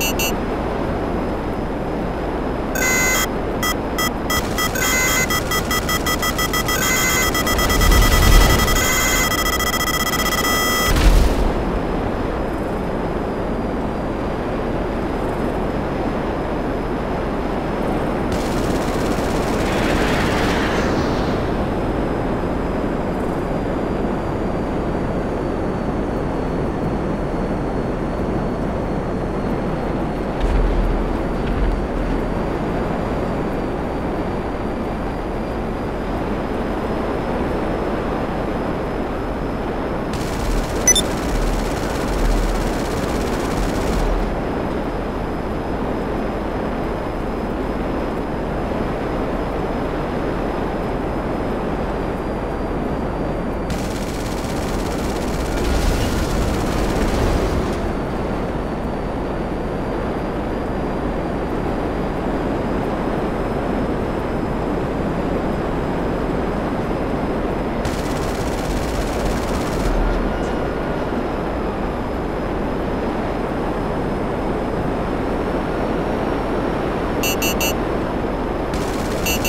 Beep, beep, beep. Beep,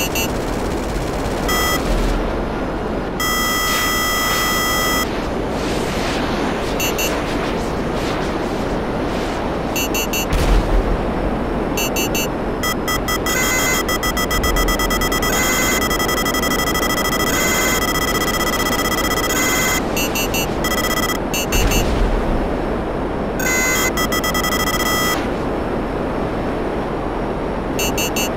beep, beep.